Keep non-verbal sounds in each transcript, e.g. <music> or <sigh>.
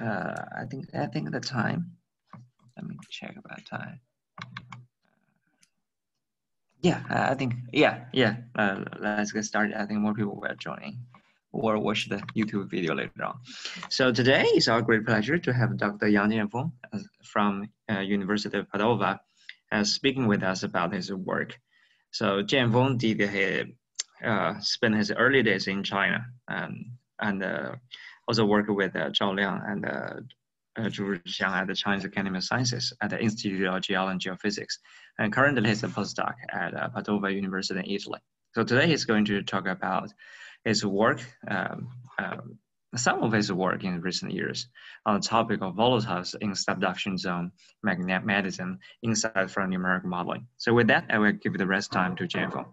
uh, I think I think the time. Let me check about time. Yeah, I think yeah yeah. Uh, let's get started. I think more people will join or watch the YouTube video later on. So today it's our great pleasure to have Dr. Yang Jianfeng uh, from uh, University of Padova uh, speaking with us about his work. So Jianfeng did his, uh, spent his early days in China um, and uh, also worked with uh, Zhao Liang and uh, uh, Zhu Xiang at the Chinese Academy of Sciences at the Institute of Geology and Geophysics. And currently he's a postdoc at uh, Padova University in Italy. So today he's going to talk about his work, um, um, some of his work in recent years on the topic of volatiles in subduction zone magmatism insight from numerical modeling. So with that, I will give the rest time to Jianfeng.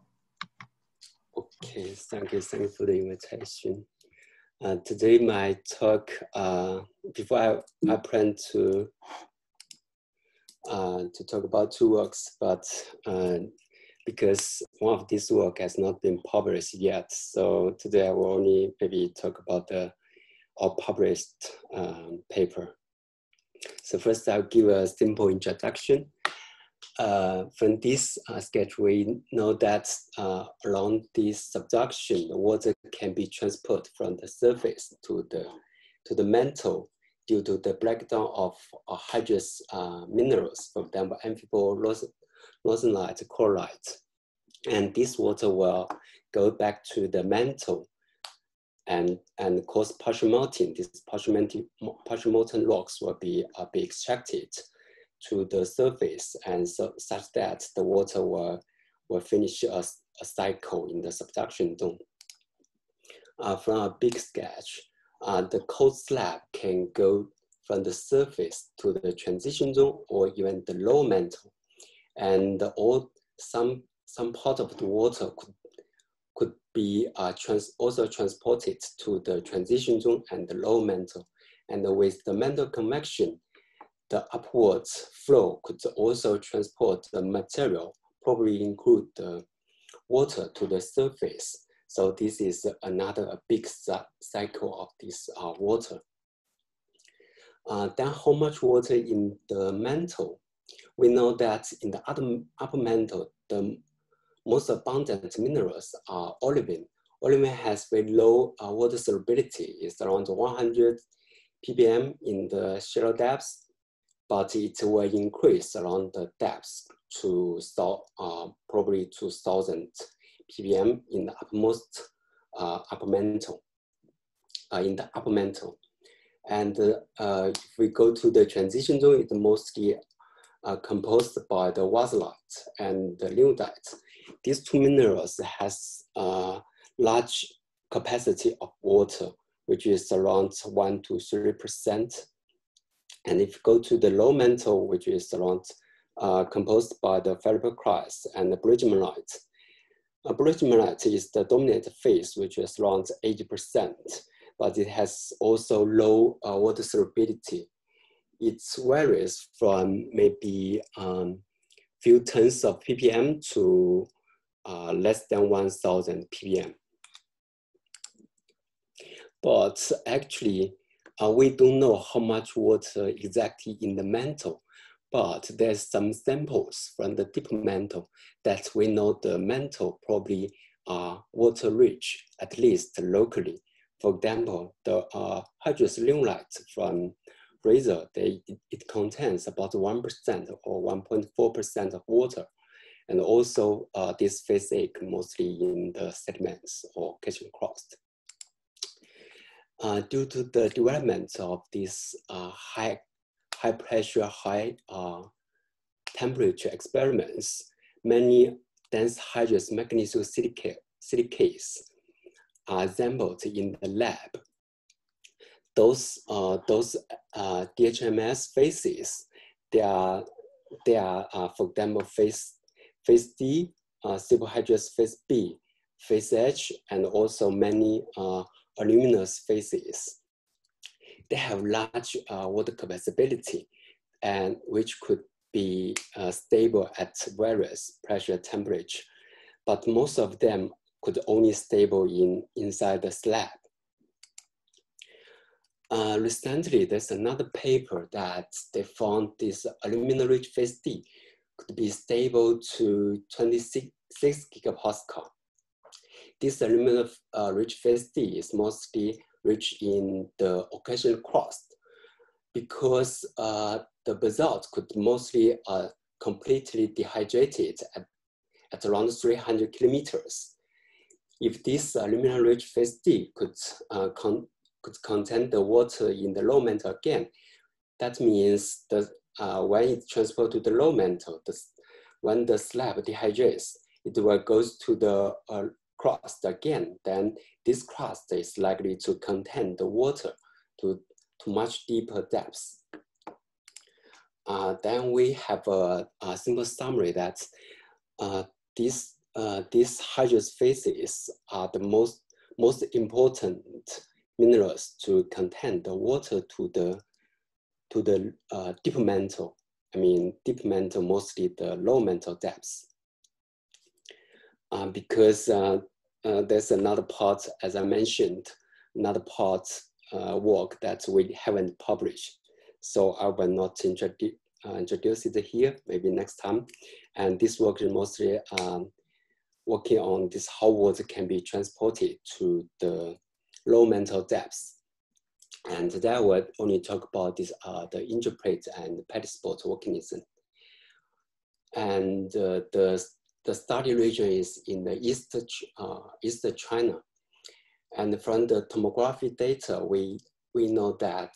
Okay, thank you. Thank you for the invitation. Uh, today, my talk, uh, before I, I plan to uh, to talk about two works, but uh, because one of these work has not been published yet, so today I will only maybe talk about the or published um, paper. So first, I'll give a simple introduction uh, from this uh, sketch, we know that uh, along this subduction, the water can be transported from the surface to the, to the mantle due to the breakdown of hydrous uh, minerals, for example, amphibole, lawsonite, chlorite. And this water will go back to the mantle and, and cause partial melting. These partial melting, partial molten rocks will be, uh, be extracted to the surface and so, such that the water will, will finish a, a cycle in the subduction dome. Uh, from a big sketch, uh, the cold slab can go from the surface to the transition zone or even the low mantle. And all, some, some part of the water could, could be uh, trans, also transported to the transition zone and the low mantle. And with the mantle convection, the upwards flow could also transport the material, probably include the water to the surface. So this is another big cycle of this uh, water. Uh, then how much water in the mantle? We know that in the upper, upper mantle, the most abundant minerals are olivine. Olivine has very low uh, water solubility. It's around 100 ppm in the shallow depths but it will increase around the depth to uh, probably 2000 ppm in the uh, upper mantle, uh, in the upper mantle. And uh, if we go to the transition zone, it's mostly uh, composed by the wadsleyite and the lignite. These two minerals has a uh, large capacity of water, which is around one to three percent and if you go to the low mantle, which is around uh, composed by the ferropericlase and the bridgmanite, uh, bridgmanite is the dominant phase, which is around 80%, but it has also low uh, water solubility. It varies from maybe um, few tens of ppm to uh, less than 1000 ppm. But actually, uh, we don't know how much water exactly in the mantle, but there's some samples from the deep mantle that we know the mantle probably are water rich, at least locally. For example, the uh, hydrous lignite from Fraser, they, it contains about 1% or 1.4% of water. And also uh, this phasic mostly in the sediments or kitchen crust uh, due to the development of this uh, high, high pressure, high uh, temperature experiments, many dense hydrous magnesium silicates are assembled in the lab. Those, uh, those uh, DHMS phases, they are, they are uh, for example, phase, phase D, uh, superhydrous phase B, phase H, and also many aluminous phases. They have large uh, water capacity and which could be uh, stable at various pressure temperature, but most of them could only stable in inside the slab. uh, recently, there's another paper that they found this aluminum-rich phase D could be stable to 26 gigapascal. This aluminum-rich phase D is mostly rich in the oceanic crust because uh, the basalt could mostly uh, completely dehydrated at, at around 300 kilometers. If this aluminum-rich phase D could, uh, con could contain the water in the low mantle again, that means that uh, when it's transports to the low mantle, the, when the slab dehydrates, it will go to the uh, crust again. Then this crust is likely to contain the water to, to much deeper depths. Uh, then we have a, a, simple summary that uh, these, uh, these hydrous phases are the most, most important minerals to contain the water to the, to the uh, deep mantle. I mean, deep mantle, mostly the low mantle depths. Uh, because uh, uh, there's another part, as I mentioned, another part uh, work that we haven't published. So I will not introdu uh, introduce it here, maybe next time. And this work is mostly um, working on this how water can be transported to the low mantle depths. And today I will only talk about this, uh, the intraplate and petit-spot volcanism. And uh, the, the study region is in the east, uh, east China. And from the tomography data, we, we know that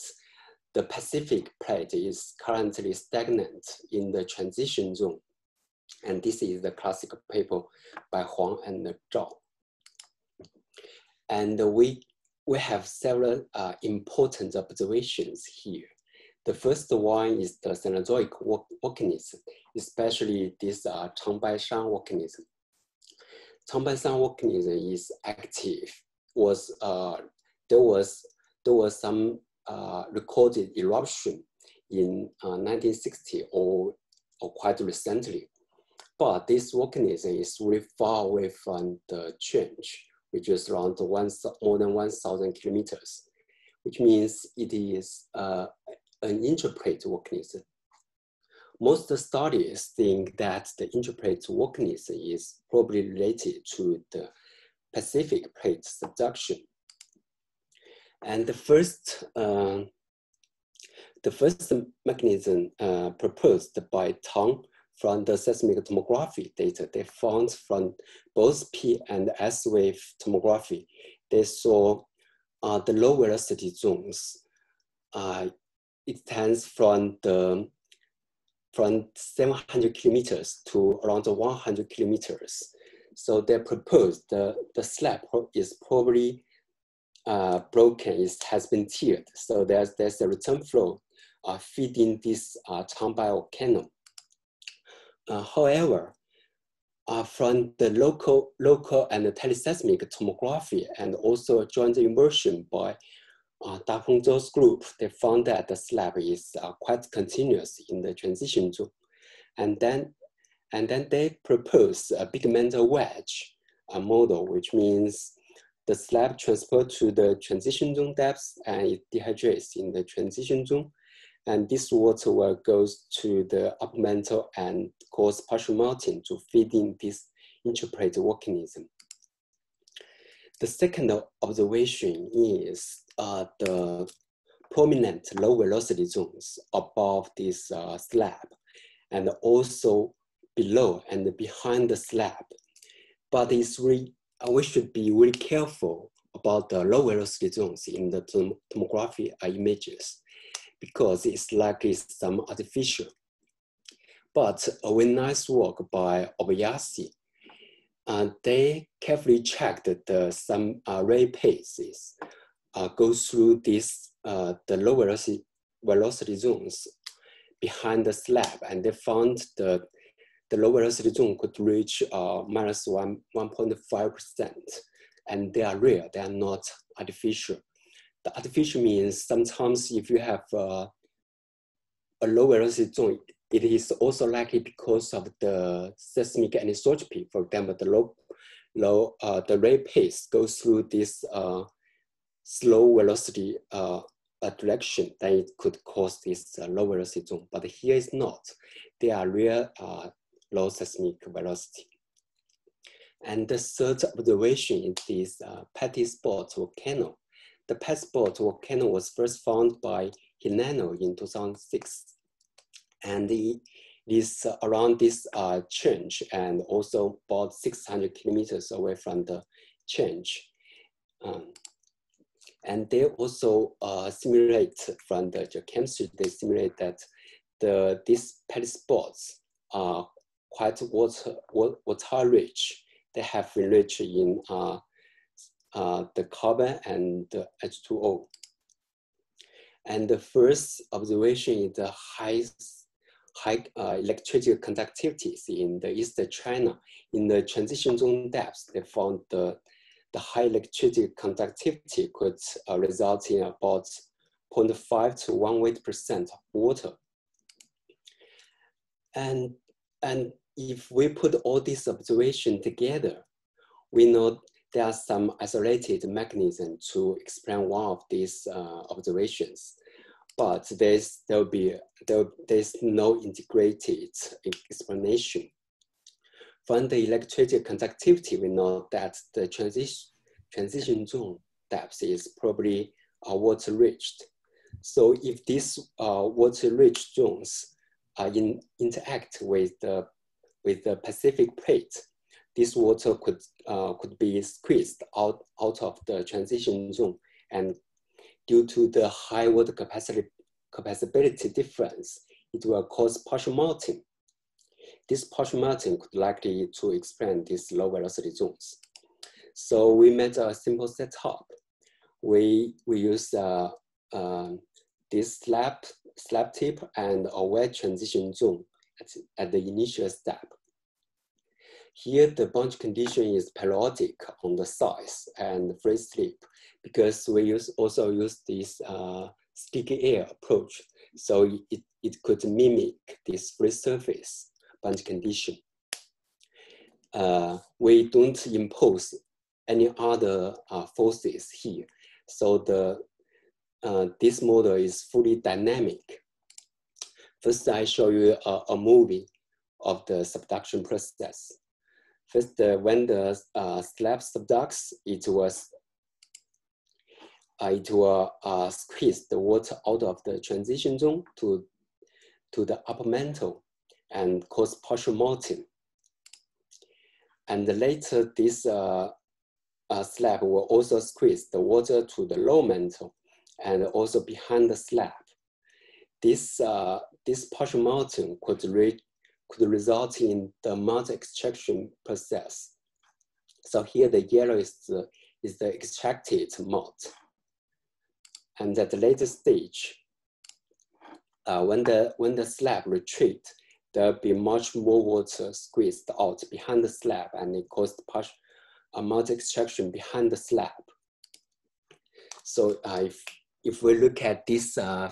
the Pacific plate is currently stagnant in the transition zone. And this is the classic paper by Huang and Zhao. And we we have several uh, important observations here. The first one is the Cenozoic volcanism, especially this uh, Changbaishan volcanism. Changbaishan volcanism is active. Was uh, there was there was some uh, recorded eruption in 1960 uh, or or quite recently, but this volcanism is really far away from the trench which is around one, more than 1,000 kilometers, which means it is uh, an intraplate volcanism. Most studies think that the intraplate volcanism is probably related to the Pacific plate subduction. And the first, uh, the first mechanism uh, proposed by Tang from the seismic tomography data they found from both P and S wave tomography, they saw uh, the low velocity zones. Uh, it tends from the from 700 kilometers to around 100 kilometers. So they proposed the, the slab is probably uh, broken, it has been teared. So there's, there's a return flow uh, feeding this uh, Changbai volcano. Uh, however, uh, from the local, local and teleseismic tomography and also joint inversion by uh, Dapeng Zhao's group, they found that the slab is uh, quite continuous in the transition zone. And then, and then they proposed a big mantle wedge uh, model, which means the slab transport to the transition zone depths and it dehydrates in the transition zone and this water will go to the upper mantle and cause partial melting to feed in this intraplate volcanism. The second observation is uh, the prominent low velocity zones above this uh, slab and also below and behind the slab. But it's uh, we should be really careful about the low velocity zones in the tom tomography images because it's likely some artificial. But a very nice work by Obayashi. Uh, they carefully checked the some ray paths uh, go through this uh, the low velocity, velocity zones behind the slab, and they found the the low velocity zone could reach uh, minus one 1.5 percent, and they are real, They are not artificial. The artificial means sometimes if you have uh, a low velocity zone, it is also likely because of the seismic anisotropy. For example, the low, low uh, the ray path goes through this uh, slow velocity uh, direction, then it could cause this uh, low velocity zone. But here is not. They are real uh, low seismic velocity. And the third observation is this uh, spot volcano. The petit-spot volcano was first found by Hirano in 2006. And it is uh, around this uh, trench and also about 600 kilometers away from the trench. Um, and they also uh, simulate from the geochemistry, they simulate that the, these petit-spots are quite water, water rich. They have been rich in uh, uh, the carbon and the H2O. And the first observation is the highest high uh, electrical conductivities in the East China. In the transition zone depths, they found the, the high electrical conductivity could uh, result in about 0.5 to 1 weight percent of water. And, and if we put all these observations together, we know there are some isolated mechanisms to explain one of these uh, observations, but there's there'll be there, there's no integrated explanation. From the electrical conductivity, we know that the transition transition zone depth is probably uh, water rich. So if these uh, water rich zones uh, in, interact with the with the Pacific plate, this water could, uh, could be squeezed out, out of the transition zone. And due to the high water capacity, capacity difference, it will cause partial melting. This partial melting could likely to explain these low velocity zones. So we made a simple setup. We, we use uh, uh, this slab, slab tip and a wet transition zone at, at the initial step. Here, the bunch condition is periodic on the size and free slip because we use also use this uh, sticky air approach. So it, it could mimic this free surface bunch condition. Uh, we don't impose any other uh, forces here. So the uh, this model is fully dynamic. First, I show you a, a movie of the subduction process. First, uh, when the uh, slab subducts, it was uh, it will uh, squeeze the water out of the transition zone to, to the upper mantle and cause partial melting. And later, this uh, uh, slab will also squeeze the water to the low mantle and also behind the slab. This, uh, this partial melting could reach could result in the melt extraction process. So here the yellow is the, is the extracted melt. And at the later stage, uh, when, the, when the slab retreat, there'll be much more water squeezed out behind the slab and it caused partial extraction behind the slab. So uh, if, if we look at this, uh,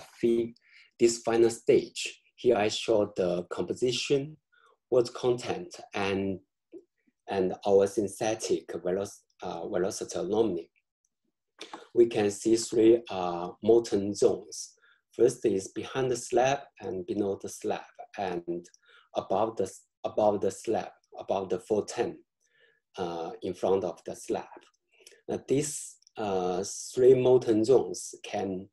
this final stage, here I show the composition, word content, and, and our synthetic veloc uh, velocity anomaly. We can see three uh, molten zones. First is behind the slab and below the slab, and above the, above the slab, above the 410 uh, in front of the slab. Now, these uh, three molten zones can,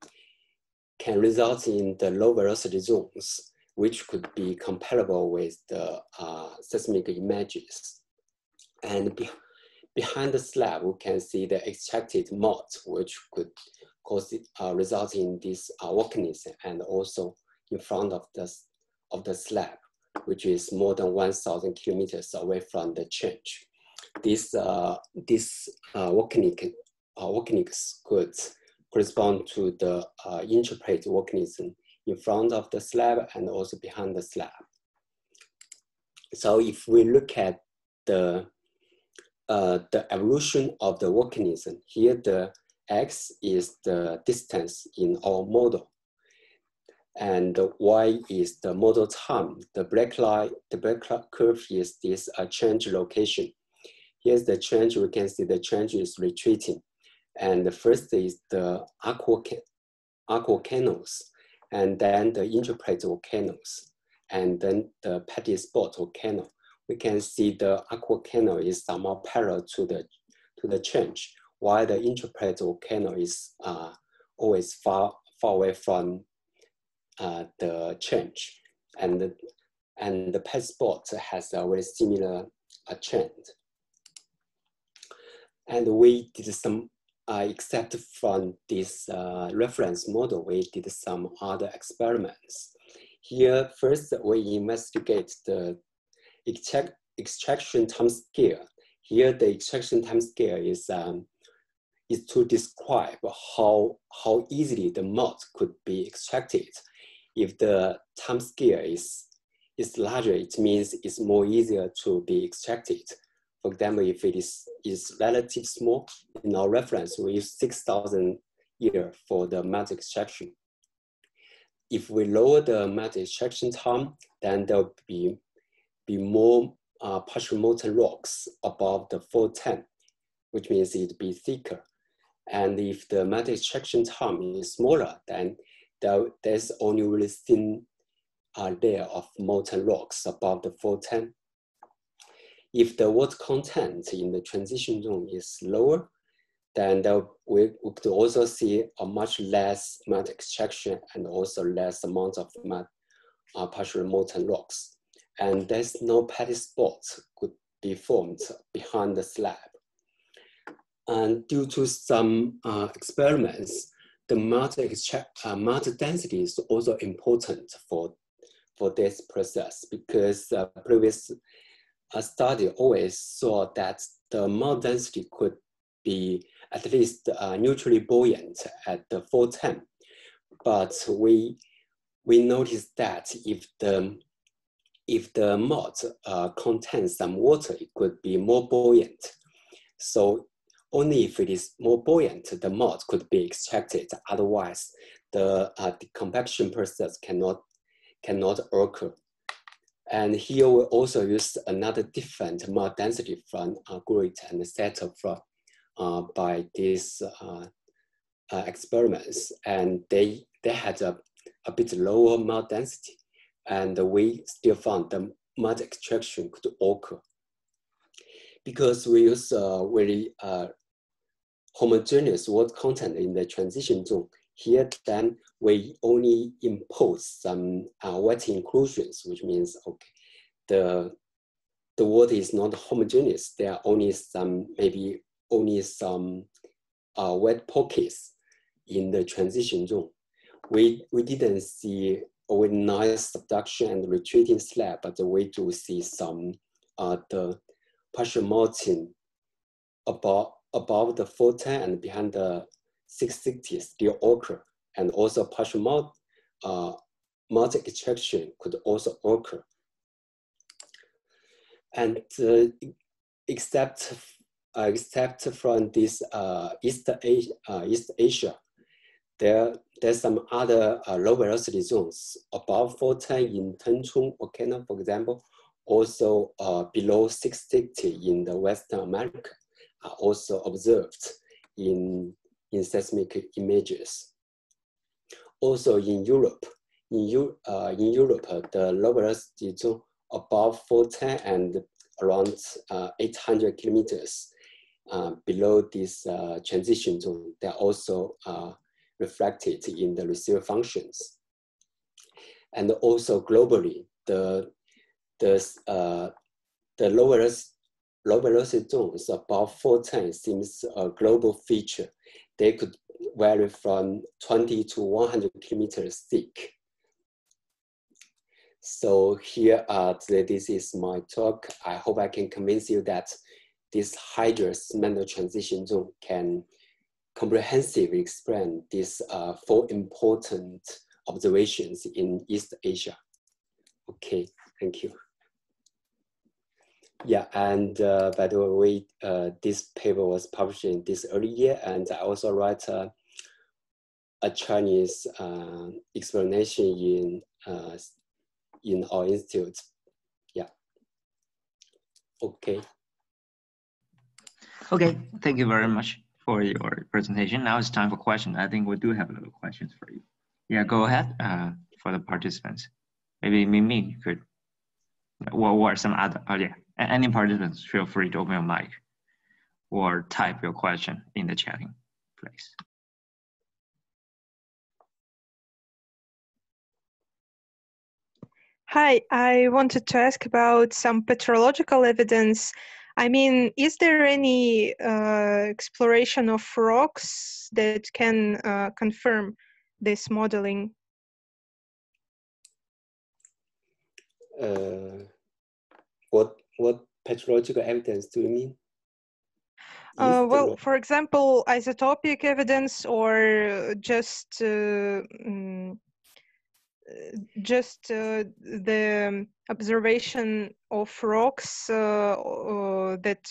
can result in the low velocity zones which could be comparable with the uh, seismic images. And behind the slab, we can see the extracted melt, which could cause it, uh, result in this uh, and also in front of the, of the slab, which is more than 1,000 kilometers away from the trench. This, uh, this uh, uh, volcanics could correspond to the uh, intraplate volcanism in front of the slab and also behind the slab. So if we look at the, uh, the evolution of the volcanism, here the x is the distance in our model. And y is the model time. The black line, the black curve is this uh, trench location. Here's the trench, we can see the trench is retreating. And the first is the aqua, aquacanals, and then the intraplate volcanoes, and then the petit-spot volcano. We can see the aqua is somewhat parallel to the, to the trench, while the intraplate volcano is uh, always far, far away from uh, the trench. And the, and the passport has a very similar uh, trend. And we did some, uh, except from this uh, reference model, we did some other experiments. Here, first, we investigate the extract, extraction time scale. Here, the extraction time scale is, um, is to describe how, how easily the melt could be extracted. If the time scale is, is larger, it means it's more easier to be extracted. For example, if it is, is relatively small, in our reference, we use 6,000 year for the melt extraction. If we lower the melt extraction time, then there will be, be more uh, partial molten rocks above the 410, which means it'd be thicker. And if the melt extraction time is smaller, then there, there's only really thin uh, layer of molten rocks above the 410. If the water content in the transition zone is lower, then we, we could also see a much less melt extraction and also less amount of melt, uh, partial molten rocks. And there's no petit-spots could be formed behind the slab. And due to some uh, experiments, the melt, uh, melt density is also important for, for this process because uh, previous uh, study always saw that the melt density could be at least uh, neutrally buoyant at the 410. But we, we noticed that if the, if the melt uh, contains some water, it could be more buoyant. So only if it is more buoyant, the melt could be extracted. Otherwise, the uh, decomposition process cannot, cannot occur. And here we also use another different melt density from uh, grit and settle from uh, by these uh, uh, experiments, and they they had a, a bit lower melt density, and we still found the melt extraction could occur because we use a very uh, homogeneous water content in the transition zone. Here, then we only impose some uh, wet inclusions, which means okay, the the water is not homogeneous. There are only some maybe only some uh, wet pockets in the transition zone. We, we didn't see a nice subduction and retreating slab, but we do see some uh, the partial melting above, above the 410 and behind the 660 still occur. And also partial melt, uh, extraction could also occur. And uh, except uh, except from this uh, East, Asia, uh, East Asia, there, there's some other uh, low velocity zones above 410 in Tengchong volcano, for example, also uh, below 660 in the Western America are also observed in, in seismic images. Also in Europe, in, uh, in Europe, the low velocity zone above 410 and around uh, 800 kilometers uh, below this uh, transition zone, they're also uh, reflected in the receiver functions. And also globally, the, the, uh, the low, velocity, low velocity zones above 410 seems a global feature. They could vary from 20 to 100 kilometers thick. So here, uh, this is my talk. I hope I can convince you that this hydrous mantle transition zone can comprehensively explain these uh, four important observations in East Asia. Okay, thank you. Yeah, and uh, by the way, uh, this paper was published in this early year, and I also write a, a Chinese uh, explanation in uh, in our institute. Yeah. Okay. Okay, thank you very much. For your presentation. Now it's time for questions. I think we do have a little questions for you. Yeah, go ahead uh, for the participants. Maybe Mimi could, or, or some other, oh yeah, any participants feel free to open your mic or type your question in the chatting place. Hi, I wanted to ask about some petrological evidence. I mean, is there any uh, exploration of rocks that can uh, confirm this modeling? Uh, what what petrological evidence do you mean? Uh, well, for example, isotopic evidence or just uh, mm, just uh, the observation of rocks uh, uh, that,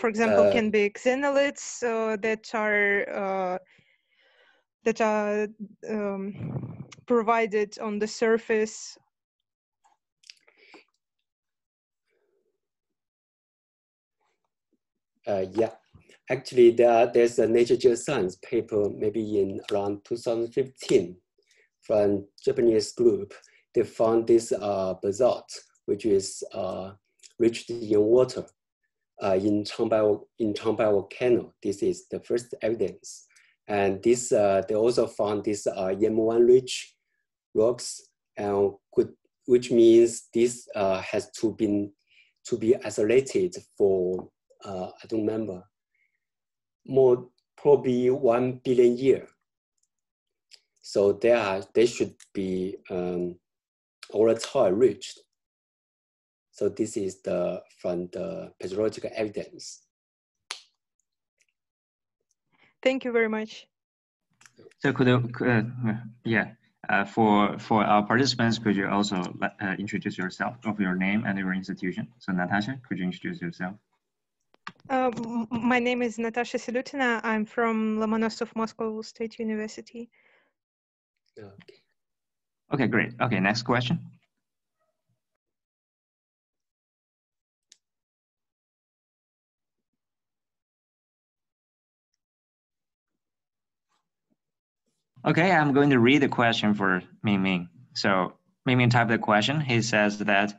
for example, can be xenoliths that are that are um, provided on the surface. Uh, yeah, actually, there, there's a Nature Geoscience paper maybe in around 2015 from Japanese group, they found this uh, basalt, which is uh, rich in water uh, in Changbai, in volcano. This is the first evidence. And this, uh, they also found this uh, EM1 rich rocks, and could, which means this uh, has to, been, to be isolated for, uh, I don't remember, more probably one billion year. So they are they should be um, volatile reached. So this is the from the petrological evidence. Thank you very much. So could you, uh, yeah, uh, for for our participants, could you also uh, introduce yourself of your name and your institution? So Natasha, could you introduce yourself? Uh, my name is Natasha Silutina. I'm from Lomonosov Moscow State University. Okay. Okay, great. Okay, next question. Okay, I'm going to read the question for Ming Ming. So Ming Ming typed the question. He says that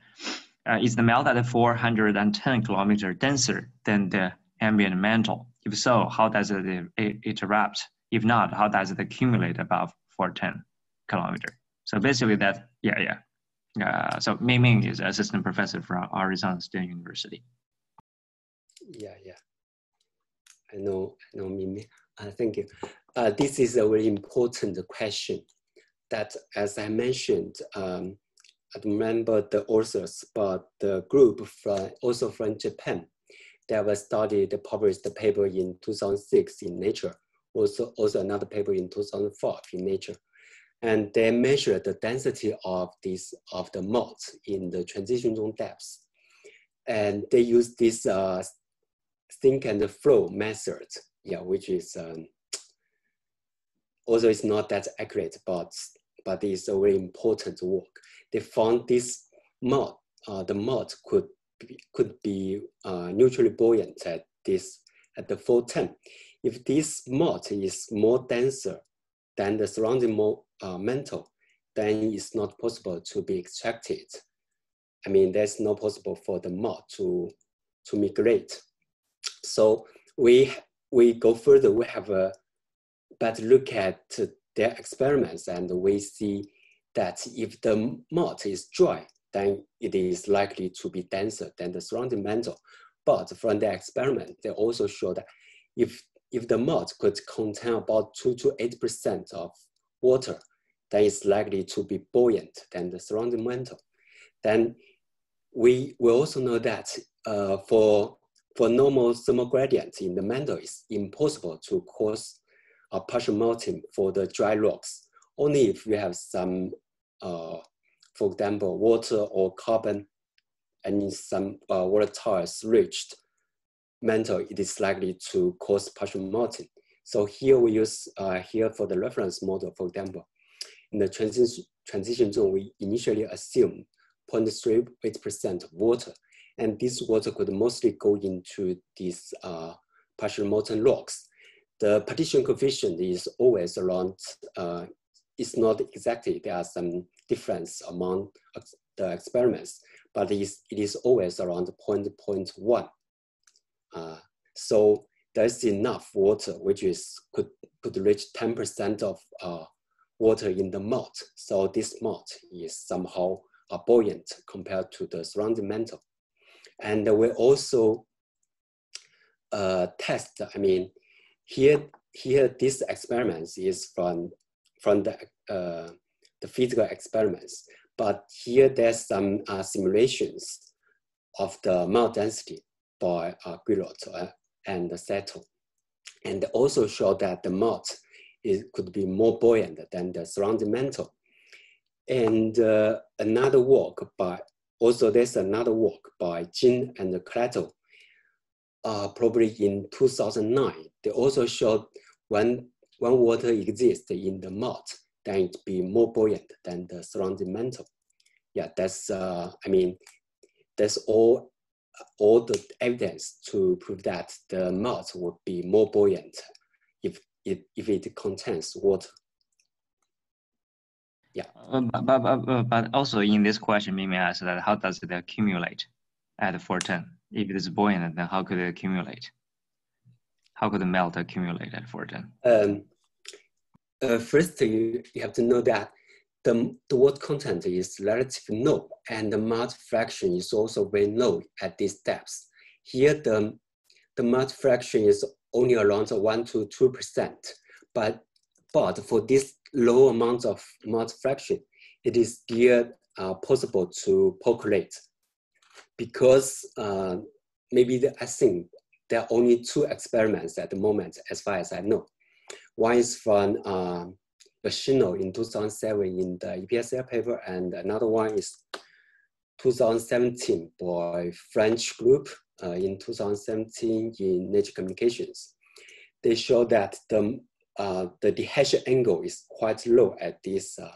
uh, is the melt at 410 kilometer denser than the ambient mantle? If so, how does it, it, it erupt? If not, how does it accumulate above 410? Kilometer. So basically that, yeah, yeah. Uh, so Ming Ming is assistant professor from Arizona State University. Yeah, yeah. I know, I know Ming Ming. Uh, thank you. Uh, this is a very important question that, as I mentioned, um, I remember the authors, but the group from also from Japan, they have studied, published the paper in 2006 in Nature, also, also another paper in 2005 in Nature and they measure the density of this of the melts in the transition zone depths. And they use this uh, sink and flow method, yeah, which is um, also it's not that accurate, but but it's a very important work. They found this melt, uh, the melt could be, could be uh, neutrally buoyant at this at the 410. If this melt is more denser than the surrounding mo uh, mantle, then it's not possible to be extracted. I mean, there's no possible for the melt to, to migrate. So we, we go further, we have a better look at their experiments and we see that if the melt is dry, then it is likely to be denser than the surrounding mantle. But from the experiment, they also show that if, if the melt could contain about 2 to 8% of water, that is likely to be buoyant than the surrounding mantle. Then we, we also know that uh, for, for normal thermal gradient in the mantle, it's impossible to cause a partial melting for the dry rocks. Only if you have some, uh, for example, water or carbon and some uh, volatile reached mantle, it is likely to cause partial melting. So here we use, uh, here for the reference model, for example, in the transition, transition zone, we initially assume 0.38% water. And this water could mostly go into this uh, partial molten rocks, the partition coefficient is always around, uh, it's not exactly, there are some difference among the experiments, but it is, it is always around 0.1. Uh, so there's enough water, which is could, could reach 10% of uh, water in the melt. So this melt is somehow uh, buoyant compared to the surrounding mantle. And we also uh, test, I mean, here, here this experiment is from, from the, uh, the physical experiments, but here there's some uh, simulations of the melt density by uh, uh, and Seto. And also show that the melt is, could be more buoyant than the surrounding mantle. And uh, another work by, also there's another work by Jin and Cletto, uh, probably in 2009. They also showed when, when water exists in the melt, then it be more buoyant than the surrounding mantle. Yeah, that's, uh, I mean, that's all, all the evidence to prove that the melt would be more buoyant if it, if it contains water. Yeah. Uh, but, but, but also in this question, Mimi asked that how does it accumulate at 410? If it is buoyant, then how could it accumulate? How could the melt accumulate at 410? Um, uh, first, you, you have to know that the, the water content is relatively low and the melt fraction is also very low at these depths. Here, the, the melt fraction is only around 1 to 2%. But, but for this low amount of melt fraction, it is still uh, possible to percolate because uh, maybe the, I think there are only two experiments at the moment, as far as I know. One is from uh, Yoshino in 2007 in the EPSL paper, and another one is 2017 by French group uh, in 2017 in Nature Communications. They show that the, uh, the dihedral angle is quite low at these, uh,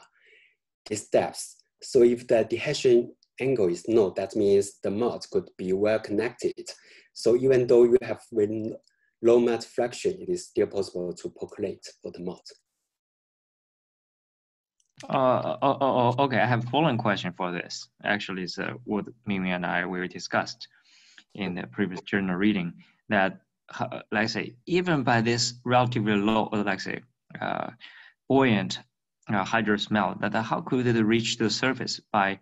these depths. So if the dihedral angle is low, that means the melt could be well connected. So even though you have very low melt fraction, it is still possible to percolate for the melt. Uh, oh, okay, I have a following question for this. Actually, it's uh, what Mimi and I we discussed in the previous journal reading that, uh, like I say, even by this relatively low, like say, uh, buoyant uh, hydrous melt, that how could it reach the surface by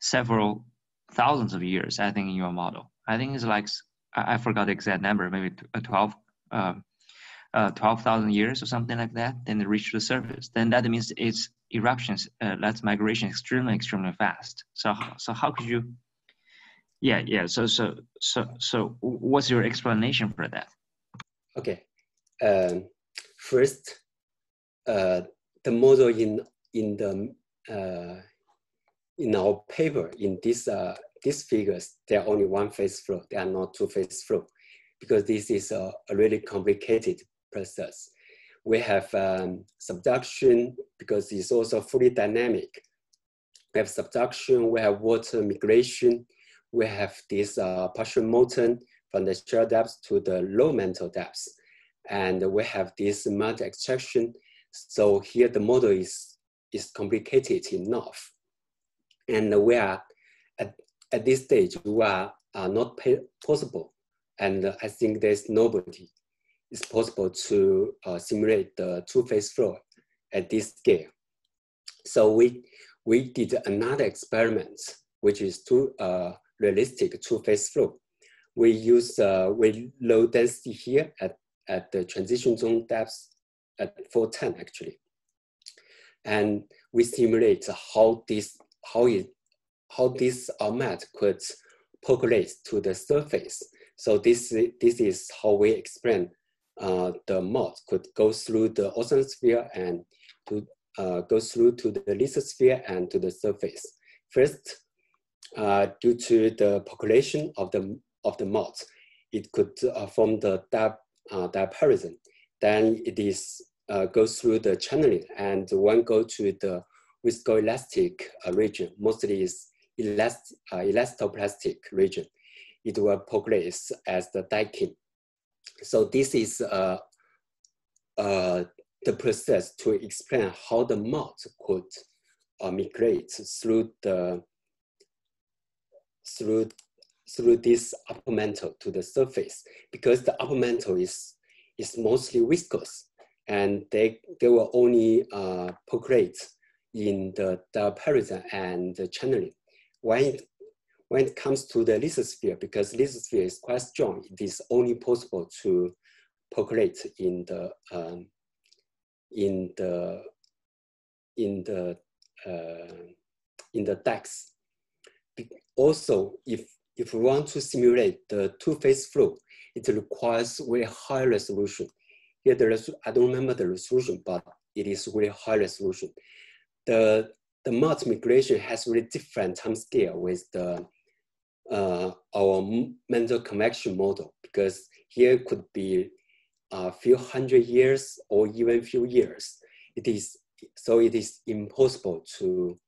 several thousands of years? I think in your model, I think it's like I, forgot the exact number, maybe 12, um, uh, 12,000 years or something like that, then it reach the surface. Then that means its eruptions, uh, migration extremely, extremely fast. So, so how could you, yeah, yeah. So, so, so, so what's your explanation for that? Okay. Um, first, uh, the model in, in the, uh, in our paper, in this, uh, these figures, they are only one phase flow. They are not two phase flow because this is a, a really complicated process. We have um, subduction because it's also fully dynamic. We have subduction, we have water migration, we have this uh, partial molten from the shell depths to the low mantle depths. And we have this melt extraction. So here the model is, is complicated enough. And we are, at, at this stage, we are, are not possible. And I think there's nobody it's possible to uh, simulate the two-phase flow at this scale. So we, we did another experiment, which is two, uh, realistic two-phase flow. We use uh, we low density here at, at the transition zone depth at 410 actually. And we simulate how this, how it, how this mat could percolate to the surface. So this, this is how we explain uh, the melt could go through the asthenosphere and to uh, go through to the lithosphere and to the surface. First, uh, due to the population of the of the melt, it could uh, form the di uh, diapason. Then it is uh, goes through the channeling and one go to the viscoelastic uh, region, mostly is elast uh, elastoplastic region. It will progress as the Daikin so this is uh, uh, the process to explain how the melt could uh, migrate through the through through this upper mantle to the surface because the upper mantle is is mostly viscous and they they will only uh, percolate in the, the diapason and the channeling. When it, when it comes to the lithosphere, because lithosphere is quite strong, it is only possible to percolate in the um, in the in the uh, in the decks. Also, if if we want to simulate the two-phase flow, it requires very high resolution. Here, the I don't remember the resolution, but it is very high resolution. The the melt migration has really different time scale with the our mantle convection model because here could be a few hundred years or even few years. It is so it is impossible to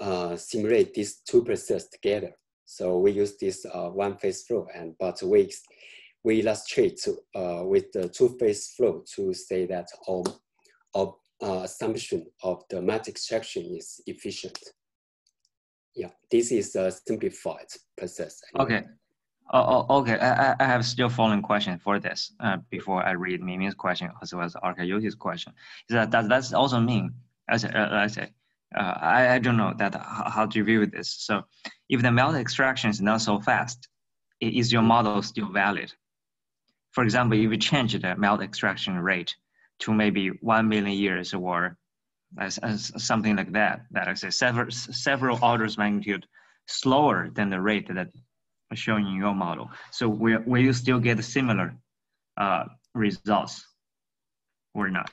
uh, simulate these two processes together. So we use this uh, one phase flow and but we we illustrate uh, with the two phase flow to say that our, our uh, assumption of the matrix extraction is efficient. Yeah, this is a simplified process. Okay. Oh, oh, okay. I, I have still following question for this uh, before I read Mimi's question as well as Arkayoti's question. Is that does that also mean, as uh, I say, uh, I, I don't know that how to view this. So if the melt extraction is not so fast, is your model still valid? For example, if you change the melt extraction rate to maybe 1 million years or as, as something like that, that I say several, several orders magnitude slower than the rate that shown in your model. So will, will you still get similar uh, results or not?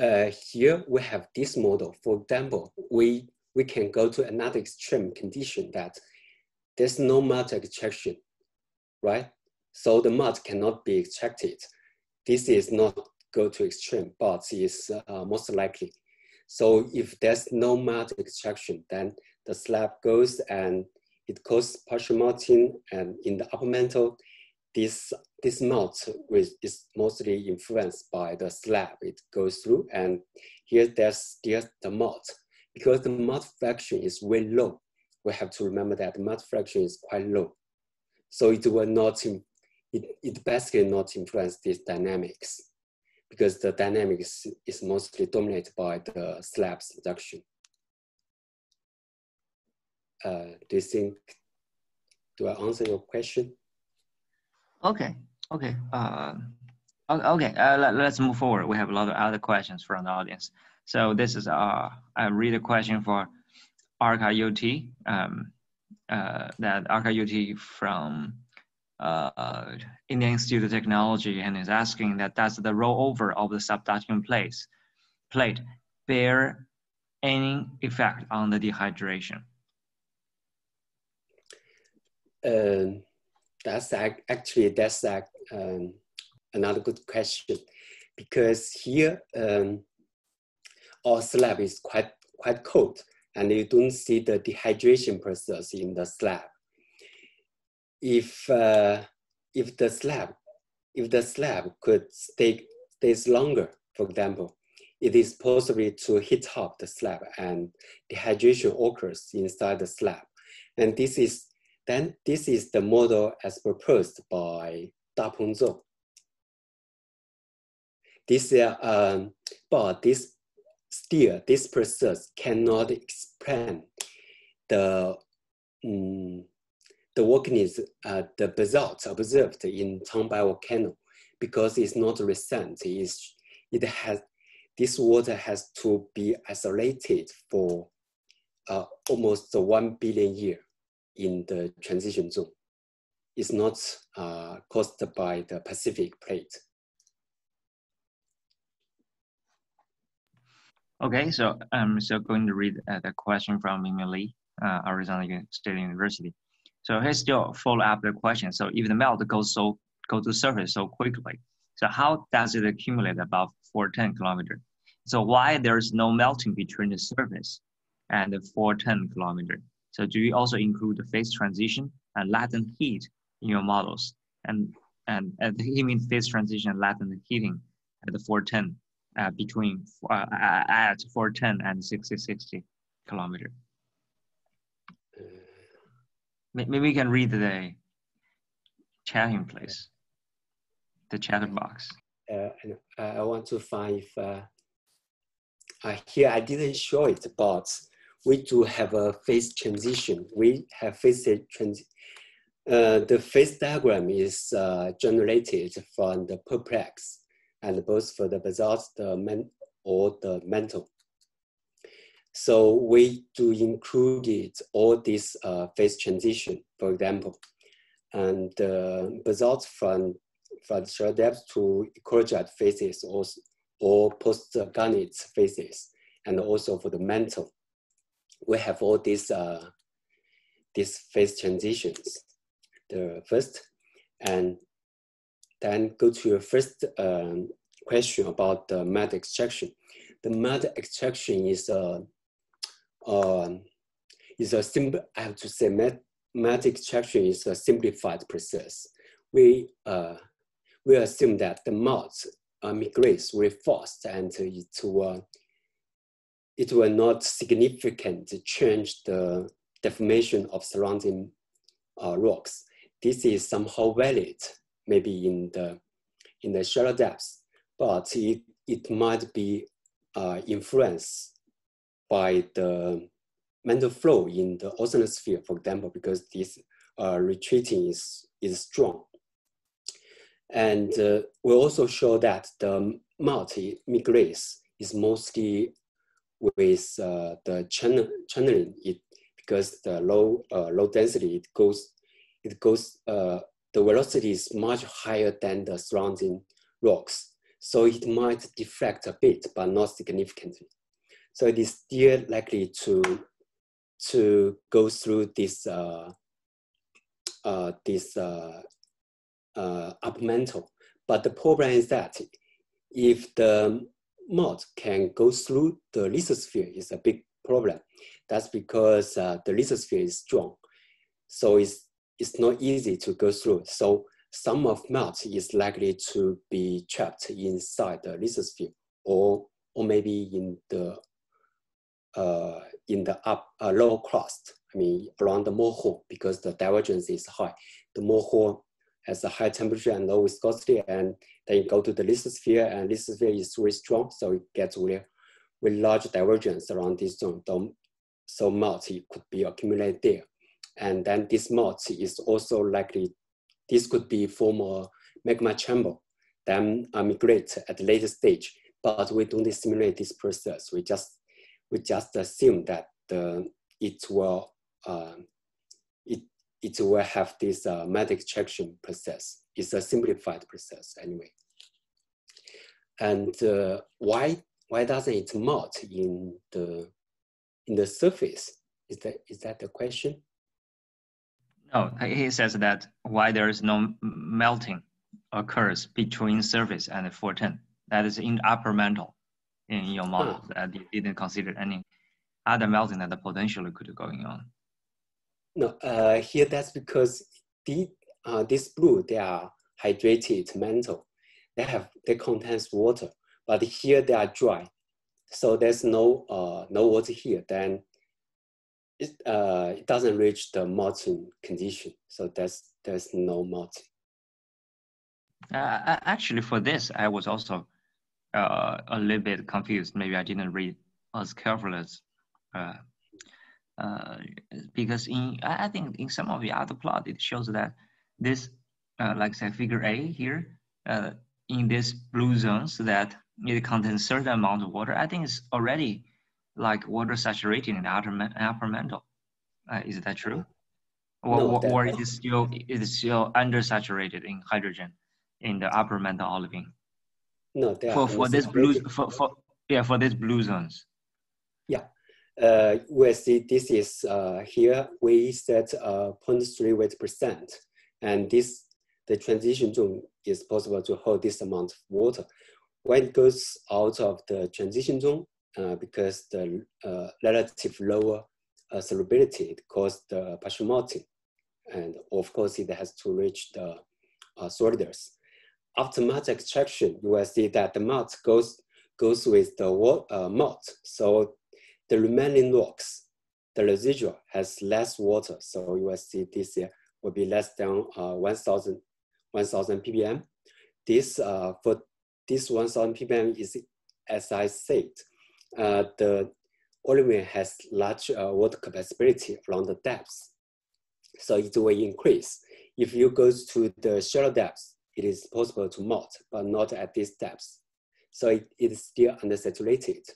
Uh, here we have this model. For example, we, we can go to another extreme condition that there's no melt extraction, right? So the melt cannot be extracted. This is not go to extreme, but it's uh, most likely. So if there's no melt extraction, then the slab goes and it causes partial melting and in the upper mantle, this, this melt which is mostly influenced by the slab it goes through and here there's still the melt. Because the melt fraction is very low, we have to remember that the melt fraction is quite low. So it will not, it, it basically not influence these dynamics because the dynamics is mostly dominated by the slabs reduction. Uh, do you think, do I answer your question? Okay, okay. Uh, okay, uh, let, us move forward. We have a lot of other questions from the audience. So this is, uh, I read a question for Arkayoti, um, uh, that Arkayoti from uh, Indian Institute of Technology and is asking that does the rollover of the subduction plates plate bear any effect on the dehydration? Um, that's actually that's um, another good question because here um, our slab is quite quite cold and you don't see the dehydration process in the slab if uh, if the slab if the slab could stay stays longer, for example, it is possible to heat up the slab and dehydration occurs inside the slab. And this is then this is the model as proposed by Da Dapeng Zhao. This uh, um, but this still this process cannot explain the um, the volcanism, uh, the results observed in Changbai volcano, because it's not recent, it's, it has, this water has to be isolated for uh, almost one billion year in the transition zone. It's not uh, caused by the Pacific plate. Okay, so I'm so going to read uh, the question from Lee, uh, Arizona State University. So here's still follow up the question. So if the melt goes so go to surface so quickly, so how does it accumulate above 410 kilometer? So why there's no melting between the surface and the 410 kilometer? So do you also include the phase transition and latent heat in your models? And and, and he means phase transition and latent heating at the 410 uh, between uh, at 410 and 6060 kilometer. Maybe we can read the chatting place, the chat box. Uh, I want to find if uh, uh, here I didn't show it, but we do have a phase transition. We have phase transition. Uh, the phase diagram is uh, generated from the Perple_X and both for the basalt the men, or the mantle. So we do include all these uh, phase transition, for example, and uh, basalt from, from depth to eclogite phases or, or post-garnet phases, and also for the mantle. We have all these, uh, these phase transitions. The first, and then go to your first um, question about the melt extraction. The melt extraction is a, uh, is a simple, I have to say, melt extraction is a simplified process. We, uh, we assume that the melt uh, migrates very fast and it will, it will not significantly change the deformation of surrounding uh, rocks. This is somehow valid, maybe in the, in the shallow depths but it, it might be uh, influenced by the mantle flow in the asthenosphere, for example, because this uh, retreating is, is strong. And uh, we also show that the multi migrates is mostly with uh, the channel, channeling it because the low uh, low density it goes it goes uh, the velocity is much higher than the surrounding rocks so it might deflect a bit, but not significantly. So it is still likely to, to go through this, uh, uh, this uh, uh. But the problem is that if the melt can go through the lithosphere is a big problem. That's because uh, the lithosphere is strong. So it's, it's not easy to go through. So some of melt is likely to be trapped inside the lithosphere or, or maybe in the, uh, in the up, uh, lower crust, I mean, around the Moho because the divergence is high. The Moho has a high temperature and low viscosity and then you go to the lithosphere and lithosphere is very strong, so it gets really, really large divergence around this zone. So melt could be accumulated there. And then this melt is also likely this could be form a magma chamber, then migrate at a later stage. But we don't simulate this process. We just we just assume that the, it will uh, it it will have this uh, melt extraction process. It's a simplified process anyway. And uh, why why doesn't it melt in the in the surface? Is that is that the question? No, he says that why there is no melting occurs between surface and 410. That is in upper mantle in your model that you didn't consider any other melting that potentially could be going on. No, uh, here that's because the, uh, this blue, they are hydrated mantle. They have, they contains water, but here they are dry. So there's no, uh, no water here. Then it, uh, it doesn't reach the melting condition. So there's, there's no melting. Uh, actually, for this, I was also uh, a little bit confused. Maybe I didn't read as carefully as uh, uh, because in I think in some of the other plot it shows that this, uh, like say figure A here, uh, in this blue zones that it contains certain amount of water. I think it's already like water saturated in the upper, upper mantle. Uh, is that true? Or, no, or, it is still it is still undersaturated in hydrogen in the upper mantle olivine? No, for for this blue for, for yeah for these blue zones. Yeah, uh, we see this is uh, here we set uh, 0.3 weight percent, and this the transition zone is possible to hold this amount of water. When it goes out of the transition zone, uh, because the uh, relative lower uh, solubility caused the partial melting. And of course, it has to reach the uh. After melt extraction, you will see that the melt goes, goes with the uh, melt. So the remaining rocks, the residual has less water. So you will see this here will be less than uh, 1,000 1, ppm. This uh, for this 1,000 ppm is, as I said, uh, the olivine has large uh, water capacity along the depths. So it will increase. If you go to the shallow depths, it is possible to melt, but not at this depth. So it, it is still undersaturated.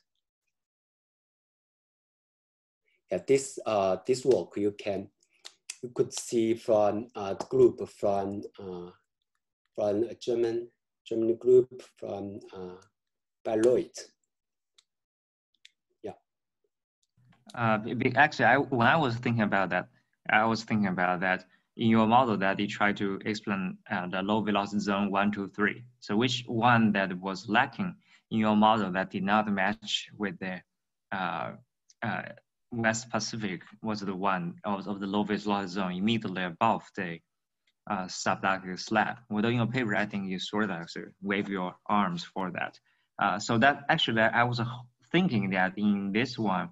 Yeah, this uh, this work you can you could see from a group from uh, from a German German group from uh. Yeah. Uh, actually, I, when I was thinking about that, I was thinking about that in your model that you try to explain uh, the low velocity zone one, two, three. So which one that was lacking in your model that did not match with the uh, uh, West Pacific was the one of, of the low velocity zone immediately above the uh, subducted slab. Although in your paper, I think you sort of wave your arms for that. Uh, so that actually, I was thinking that in this one,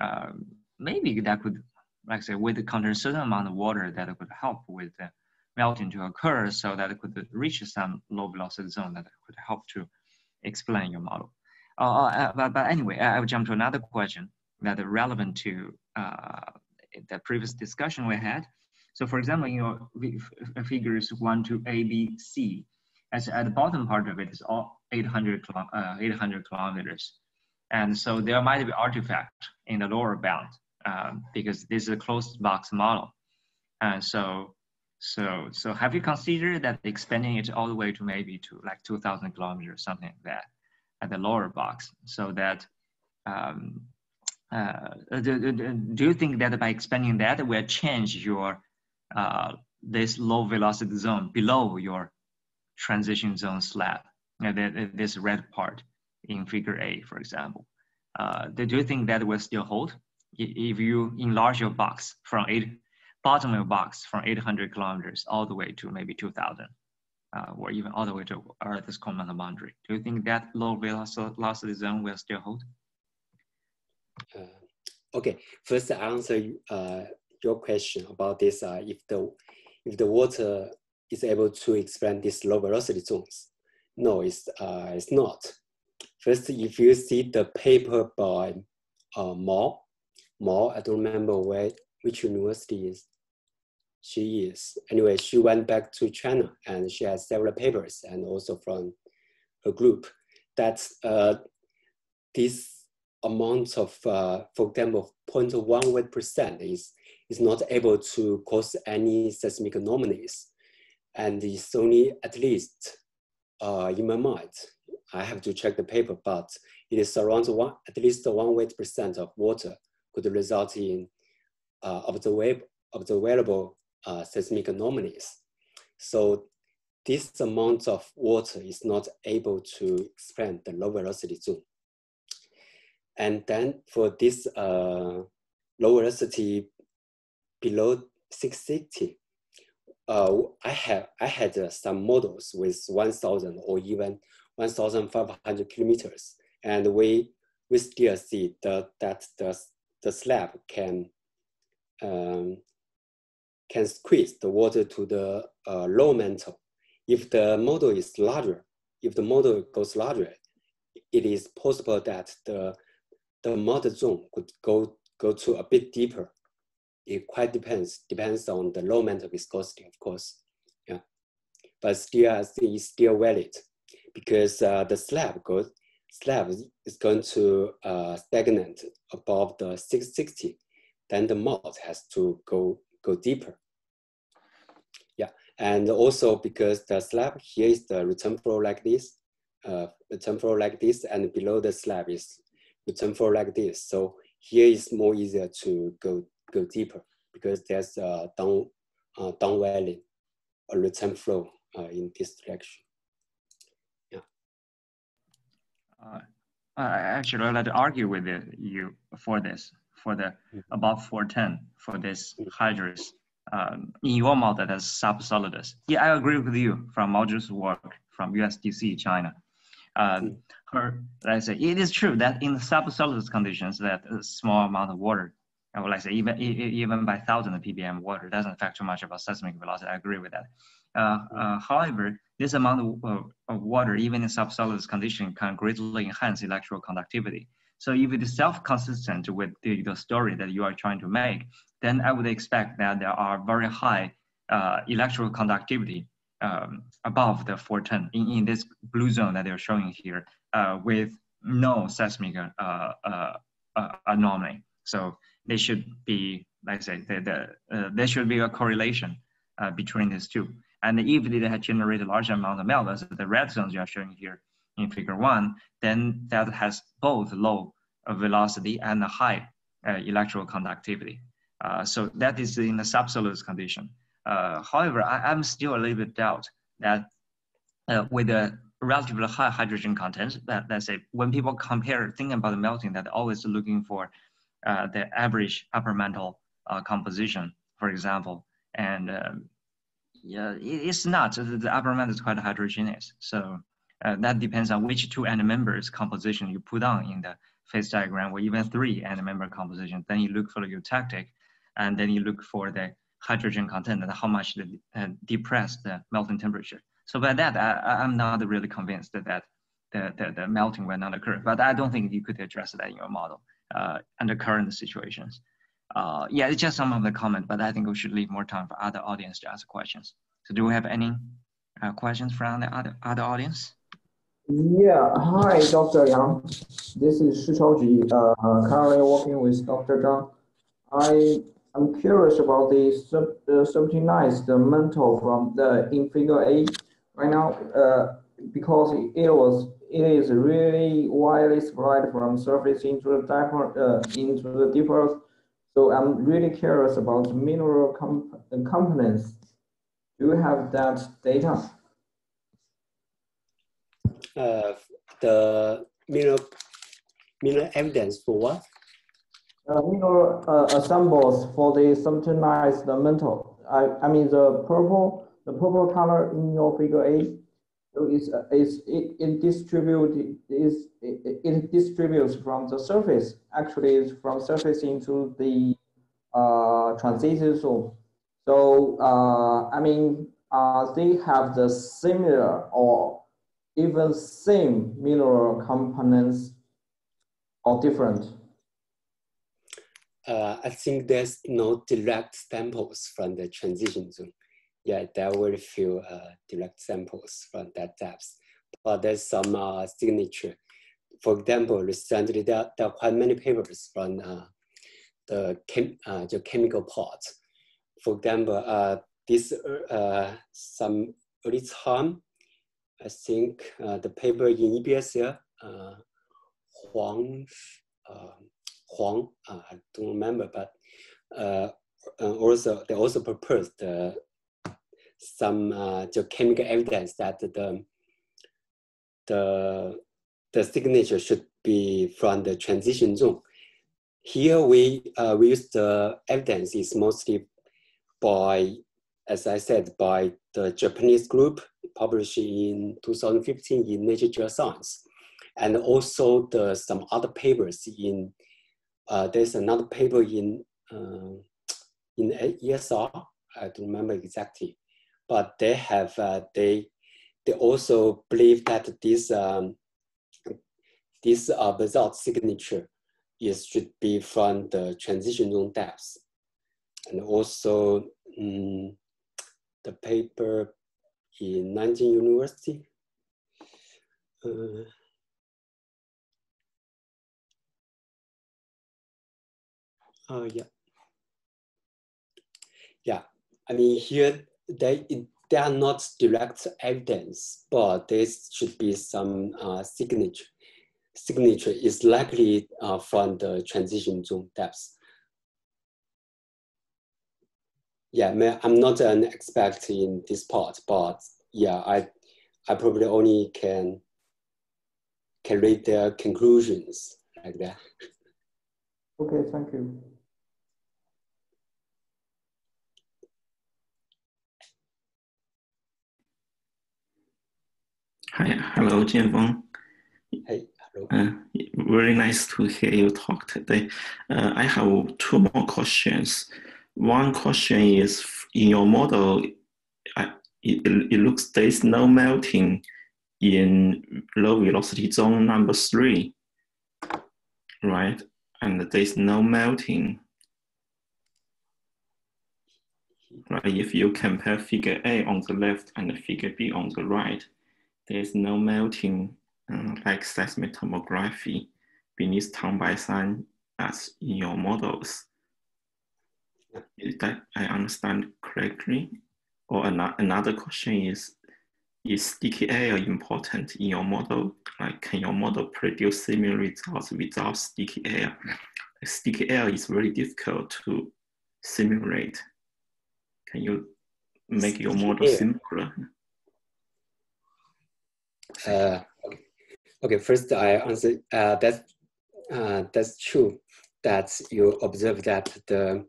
uh, maybe that could like I say, with contain certain amount of water that could help with the melting to occur so that it could reach some low velocity zone that could help to explain your model. Uh, uh, but, but anyway, I will jump to another question that are relevant to uh, the previous discussion we had. So for example, in your figures one to A, B, C, as at the bottom part of it is all 800, uh, 800 kilometers. And so there might be artifact in the lower bound um, because this is a closed box model. And so, so, so have you considered that expanding it all the way to maybe to like 2000 kilometers, or something like that at the lower box so that, um, uh, do, do, you think that by expanding that will change your, uh, this low velocity zone below your transition zone slab, uh, this red part in figure A, for example? Uh, do you think that will still hold? If you enlarge your box from eight, bottom of your box from 800 kilometers all the way to maybe 2000, uh, or even all the way to Earth's core-mantle boundary, do you think that low velocity zone will still hold? Uh, okay, first I answer uh, your question about this. Uh, if the if the water is able to expand these low velocity zones, no, it's uh, it's not. First, if you see the paper by uh, Mao, I don't remember where, which university is she is. Anyway, she went back to China and she has several papers and also from her group that uh, this amount of, uh, for example, 0.1 weight percent is, is not able to cause any seismic anomalies. And it's only at least, uh, in my mind, I have to check the paper, but it is around one, at least one weight percent of water could result in uh, observable uh, seismic anomalies. So this amount of water is not able to expand the low velocity zone. And then for this uh, low velocity below 660, uh, I have I had uh, some models with 1,000 or even 1,500 kilometers, and we we still see the, that the the slab can um, can squeeze the water to the uh, low mantle. If the model is larger, if the model goes larger, it is possible that the the model zone could go go to a bit deeper. It quite depends depends on the low mantle viscosity, of course. Yeah, but still, it's still valid because uh, the slab goes slab is going to uh, stagnate above the 660, then the melt has to go, go deeper. Yeah, and also because the slab here is the return flow like this, uh, return flow like this, and below the slab is return flow like this. So here is more easier to go, go deeper because there's a down, uh, down valley, a return flow uh, in this direction. Uh, actually, I'd like to argue with you for this, for the above 410, for this hydrous um, in your model that's subsolidus. Yeah, I agree with you from Mao's work from USTC China. Um, her, let's say it is true that in subsolidus conditions that a small amount of water, or let's say even even by thousand ppm water doesn't affect too much about seismic velocity. I agree with that. Uh, uh, however, this amount of, of, water, even in subsolidus condition, can greatly enhance electrical conductivity. So if it is self-consistent with the, the story that you are trying to make, then I would expect that there are very high uh, electrical conductivity um, above the 410 in, in this blue zone that they're showing here uh, with no seismic uh, uh, uh anomaly. So they should be, like I say, the, the, uh, there should be a correlation between these two. And if they had generated a large amount of as the red zones you are showing here in figure one, then that has both low velocity and high electrical conductivity. Uh, so that is in the subsolidus condition. Uh, however, I, am still a little bit doubt that uh, with a relatively high hydrogen content, that let's say when people compare thinking about the melting, that always looking for uh, the average upper mantle uh, composition, for example, and um, yeah, it's not. The upper mantle is quite heterogeneous, so that depends on which two end members composition you put on in the phase diagram, or even three end member composition. Then you look for eutectic, and then you look for the hydrogen content and how much the uh, depress the melting temperature. So by that, I, am not really convinced that, that the, the, the, melting will not occur, but I don't think you could address that in your model uh, under current situations. Uh, yeah, it's just some of the comment, but I think we should leave more time for other audience to ask questions. So do we have any uh, questions from the other, other audience? Yeah, hi, Dr. Yang. This is Shi Chaoji, uh, currently working with Dr. Zhang. I I'm curious about the sub, uh, serpentinized mantle from the in figure A right now uh, because it was it is really widely spread from surface into the diaper uh, into the deepers. So I'm really curious about mineral comp components. Do you have that data? Uh, the mineral mineral evidence for what? uh, mineral uh, assembles for the serpentinized mantle. I, I mean the purple, the purple color in your figure A, is is it, it distribute is it, it distributes from the surface. Actually, from surface into the uh, transition zone. So uh, I mean, uh, they have the similar or even same mineral components or different uh, I think there's no direct samples from the transition zone. Yeah, there were few uh, direct samples from that depth, but there's some uh, signature. For example, recently there, there are quite many papers from uh, the, chem, uh, the chemical part. For example, uh, this some early time, I think the paper in EPSL, Huang, Huang, uh, I don't remember, but uh, also they also proposed uh, some uh, chemical evidence that the the the signature should be from the transition zone. Here we uh, we use the evidence is mostly by, as I said, by the Japanese group published in 2015 in Nature Geoscience, and also the some other papers in uh, there's another paper in uh, in ESR. I don't remember exactly, but they have uh, they they also believe that this um, this uh, signature is should be from the transition zone depth, and also um, the paper in Nanjing University. Uh, Oh, yeah. Yeah, I mean, here they, they are not direct evidence, but there should be some uh, signature. Signature is likely uh, from the transition zone depths. Yeah, I'm not an expert in this part, but yeah, I, I probably only can, can read their conclusions like that. Okay, thank you. Hi, hello, Jianfeng. Hey, hello. Uh, very nice to hear you talk today. Uh, I have two more questions. One question is in your model, it, it looks there's no melting in low velocity zone number three, right? And there's no melting right? If you compare figure A on the left and figure B on the right, there's no melting uh, like seismic tomography beneath town by Changbaishan as in your models. Is that I understand correctly? Or an another question is, is sticky air important in your model? Like, can your model produce similar results without sticky air? Sticky air is very difficult to simulate. Can you make your model yeah. simpler? Uh, okay. okay, first I answer uh, that's, uh, that's true that you observe that the,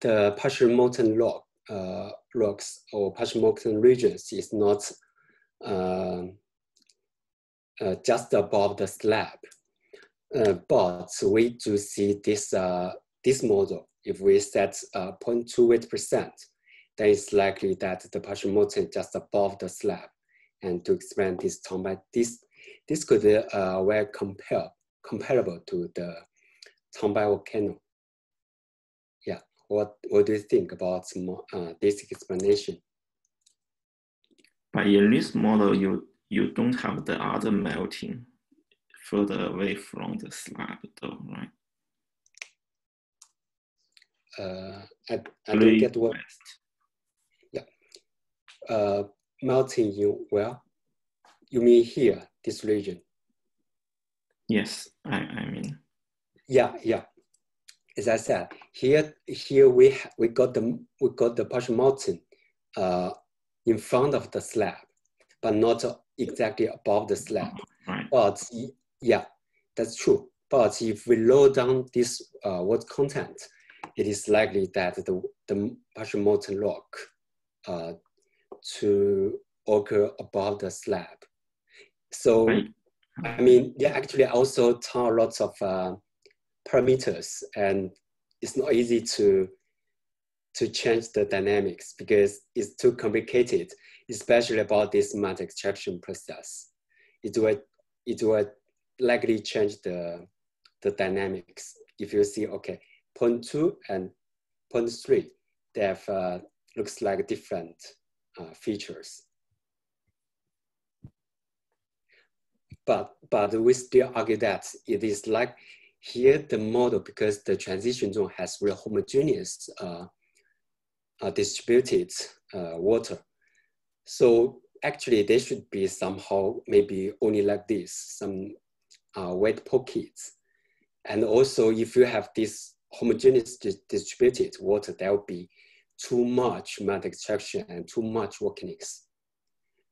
the partial molten rock, uh, rocks or partial molten regions is not uh, uh, just above the slab. Uh, but we do see this, uh, this model if we set uh, 0.28%, then it's likely that the partial molten just above the slab. And to explain this Changbai, this, this could uh, well compare, comparable to the Changbai volcano. Yeah, what, what do you think about uh, this explanation? But in this model, you, you don't have the other melting further away from the slab though, right? uh, I, I don't get what. Yeah. Uh, melting in, well, you mean here, this region? Yes, I, I mean. Yeah, yeah. As I said, here, here we have we got the we got the partial mountain, uh, in front of the slab, but not exactly above the slab. Right. But yeah, that's true. But if we lower down this uh, water content, it is likely that the, the partial molten rock uh, to occur above the slab. So, I mean, they actually also tell lots of uh, parameters and it's not easy to to change the dynamics because it's too complicated, especially about this matter extraction process. It will, it will likely change the, the dynamics. If you see, okay, point two and point three, they have uh, looks like different uh, features. But, but we still argue that it is like here the model because the transition zone has real homogeneous uh, uh, distributed uh, water. So actually they should be somehow maybe only like this, some uh, wet pockets. And also if you have this homogeneous distributed water, there will be too much matter extraction and too much volcanics.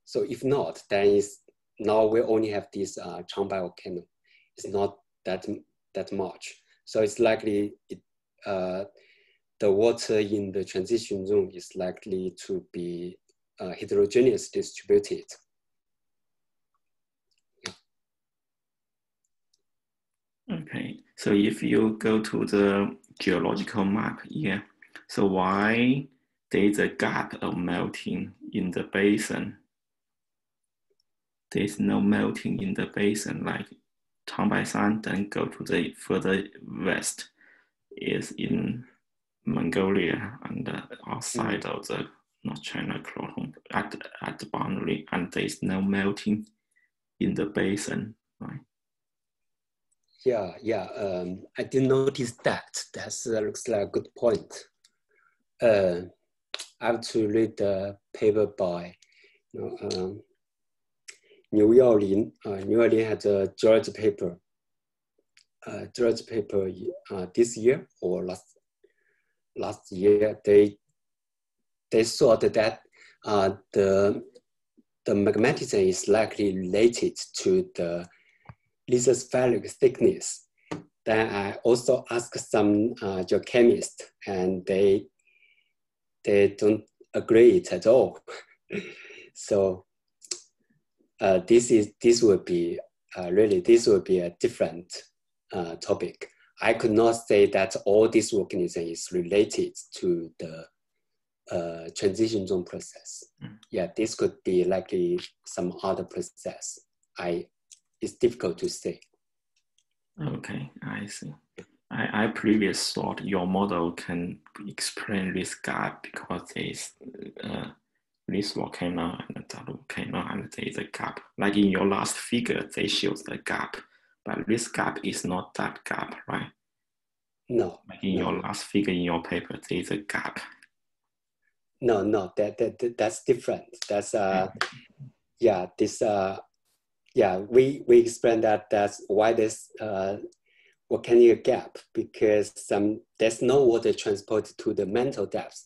So if not, then it's, now we only have this uh, Changbai volcano. It's not that, that much. So it's likely it, uh, the water in the transition zone is likely to be uh, heterogeneous distributed. Okay, so if you go to the geological map here, so why there's a gap of melting in the basin? There's no melting in the basin like Changbaishan, then go to the further west is in Mongolia and uh, outside of the North China Craton at, at the boundary, and there's no melting in the basin, right? Yeah, yeah. Um, I didn't notice that. That looks like a good point. Uh, I have to read the paper by you know, um, Niu Yaolin. Uh, Niu Yaolin had a geology paper, uh, geology paper uh, this year or last last year. They they thought that uh, the the magmatism is likely related to the lithospheric thickness. Then I also asked some uh, geochemists and they, they don't agree it at all. <laughs> so uh, this is this would be uh, really this would be a different uh, topic. I could not say that all this volcanism is related to the uh, transition zone process. Mm. Yeah, this could be likely some other process. I it's difficult to say. Okay, I see. I, I previously thought your model can explain this gap because it's uh, this volcano and that volcano and there is a gap. Like in your last figure, they show the gap, but this gap is not that gap, right? No. Like in no. your last figure in your paper, there is a gap. No, no, that, that, that that's different. That's uh, yeah, this uh, yeah, we we explain that that's why this uh volcanic gap because some there's no water transported to the mantle depths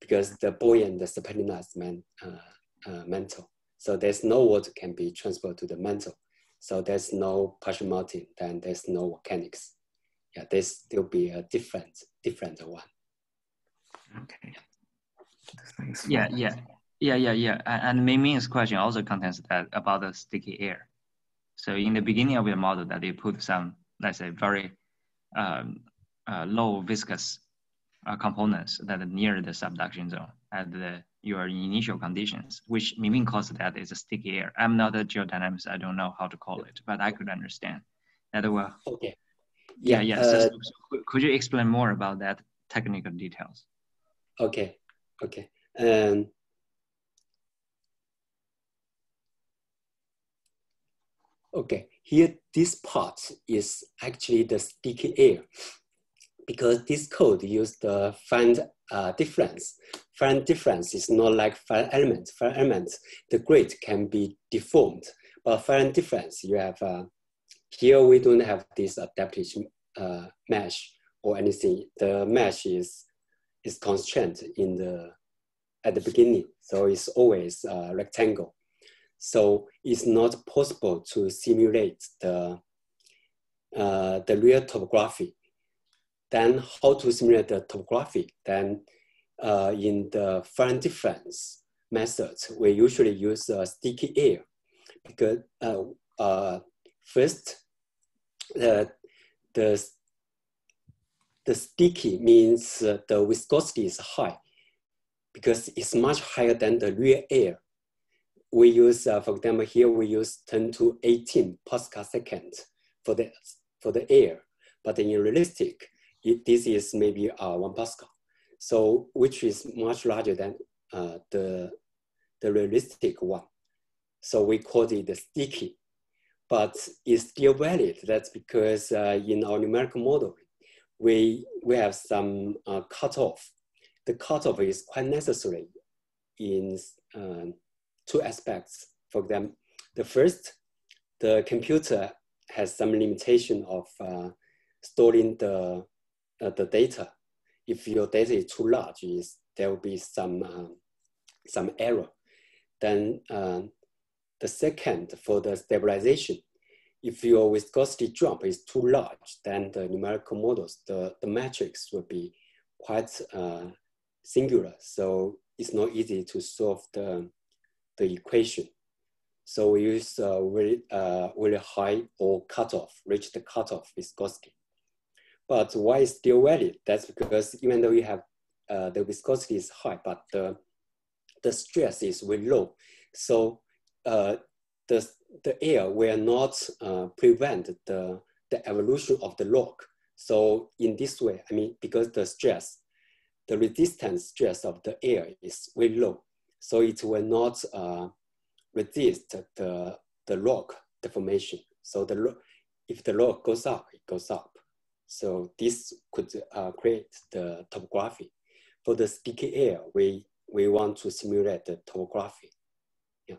because the buoyant the serpentina is man, uh, uh, mantle. So there's no water can be transported to the mantle. So there's no partial melting, then there's no volcanics. Yeah, there's still be a different different one. Okay. Thanks. Yeah, yeah. Yeah, yeah, yeah. And Ming's question also contains that about the sticky air. So in the beginning of the model that they put some let's say, very um, uh, low viscous uh, components that are near the subduction zone at the, your initial conditions, which Miming calls that is a sticky air. I'm not a geodynamist, I don't know how to call it, but I could understand that well. Okay. Yeah, yeah. Uh, so, so could you explain more about that technical details? Okay, okay. Um, okay, here, this part is actually the sticky air because this code used the finite uh, difference. Finite difference is not like finite element. Finite element, the grid can be deformed, but finite difference, you have, uh, here we don't have this adaptive uh, mesh or anything. The mesh is, is constrained in the, at the beginning. So it's always a rectangle. So it's not possible to simulate the, uh, the real topography. Then how to simulate the topography? Then uh, in the finite difference methods, we usually use uh, sticky air because uh, uh, first, the, the, the sticky means the viscosity is high because it's much higher than the real air we use, uh, for example, here we use 10 to 18 pascal second for the, for the air, but in realistic, it, this is maybe uh, one pascal. So which is much larger than uh, the, the realistic one. So we call it the sticky, but it's still valid. That's because uh, in our numerical model, we, we have some uh, cutoff. The cutoff is quite necessary in um, two aspects for them. The first, the computer has some limitation of uh, storing the, uh, the data. If your data is too large, is, there will be some, uh, some error. Then uh, the second, for the stabilization, if your viscosity drop is too large, then the numerical models, the, the matrix will be quite uh, singular. So it's not easy to solve the, the equation. So we use uh, very, uh, very high or cutoff, reach the cutoff viscosity. But why is still valid? That's because even though you have uh, the viscosity is high, but the, the stress is very low. So uh, the, the air will not uh, prevent the, the evolution of the rock. So in this way, I mean, because the stress, the resistance stress of the air is very low. So it will not uh, resist the, the rock deformation. So the if the rock goes up, it goes up. So this could uh, create the topography. For the sticky air, we, we want to simulate the topography. Yeah.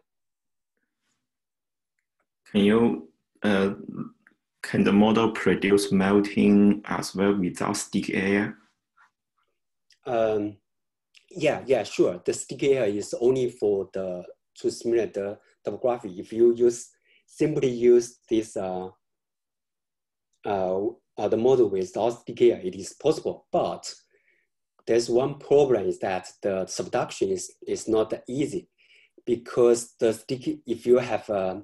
Can you, uh, can the model produce melting as well without sticky air? Um, yeah, yeah, sure. The sticky is only for the to simulate the topography. If you use simply use this uh, uh, uh, the model sticky air, it is possible. But there's one problem is that the subduction is, is not easy because the sticky, if you have a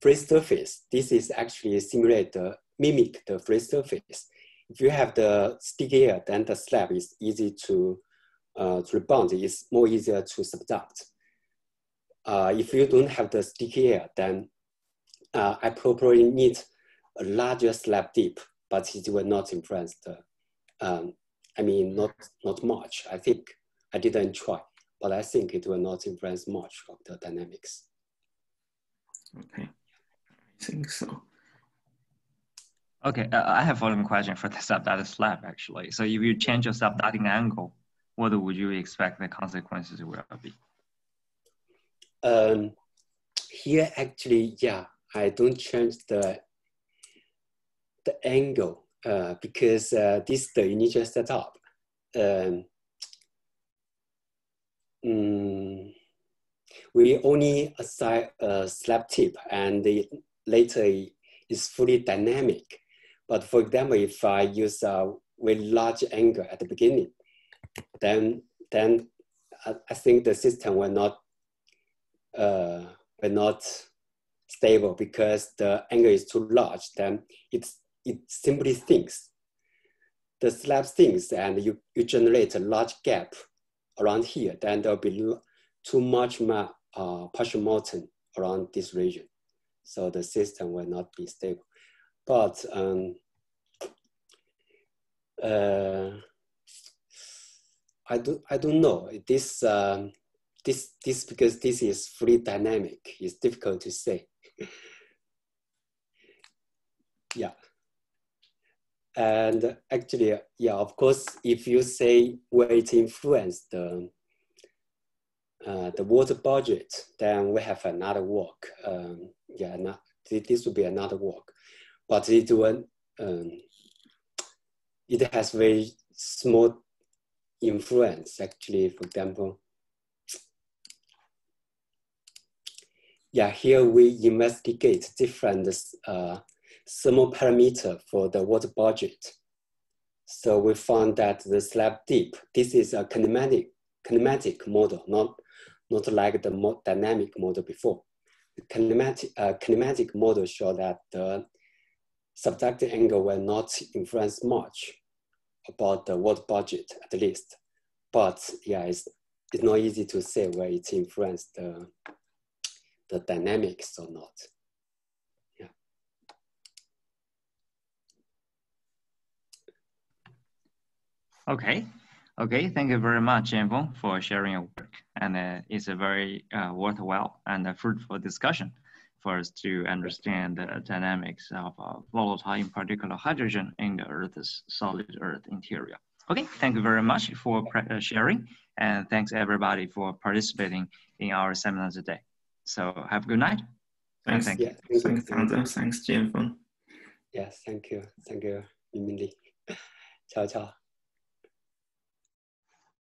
free surface, this is actually simulate the mimic the free surface. If you have the sticky then the slab is easy to uh, to rebound. is more easier to subduct. Uh, if you don't have the sticky air, then uh, I probably need a larger slab dip, but it will not influence the. Um, I mean, not not much. I think I didn't try but I think it will not influence much of the dynamics. Okay, I think so. Okay, uh, I have following question for the subducted slab actually. So if you change your subducting angle, what would you expect the consequences will be? Um, here actually, yeah, I don't change the the angle uh, because uh, this is the initial setup. Um, mm, we only assign a slab dip and the later is fully dynamic. But for example, if I use a very large angle at the beginning, then then I think the system will not uh, will not stable because the angle is too large. Then it's it simply thinks. The slab thinks and you, you generate a large gap around here, then there'll be too much uh, partial molten around this region. So the system will not be stable. But um, uh, I, do, I don't know. This, um, this, this, because this is free dynamic, it's difficult to say. <laughs> yeah. And actually, yeah, of course, if you say where it influenced the, uh, the water budget, then we have another work. Um, yeah, not, this will be another work. But it will, um, it has very small influence, actually, for example. Yeah, here we investigate different uh, thermal parameter for the water budget. So we found that the slab dip, this is a kinematic, kinematic model, not, not like the dynamic model before. The kinematic, uh, kinematic model show that the subducting angle will not influence much about the world budget at least. But yeah, it's, it's not easy to say where it influenced the, the dynamics or not. Okay. Okay, thank you very much, Jianfeng, for sharing your work. And uh, it's a very uh, worthwhile and fruitful discussion for us to understand the dynamics of uh, volatile, in particular hydrogen in the Earth's solid Earth interior. Okay, thank you very much for uh, sharing. And thanks everybody for participating in our seminar today. So have a good night. Thanks. Thank yeah, you. Thanks, Thanks, Thanks, Jianfeng. Yes, thank you. Thank you, Minli. <laughs> ciao, ciao.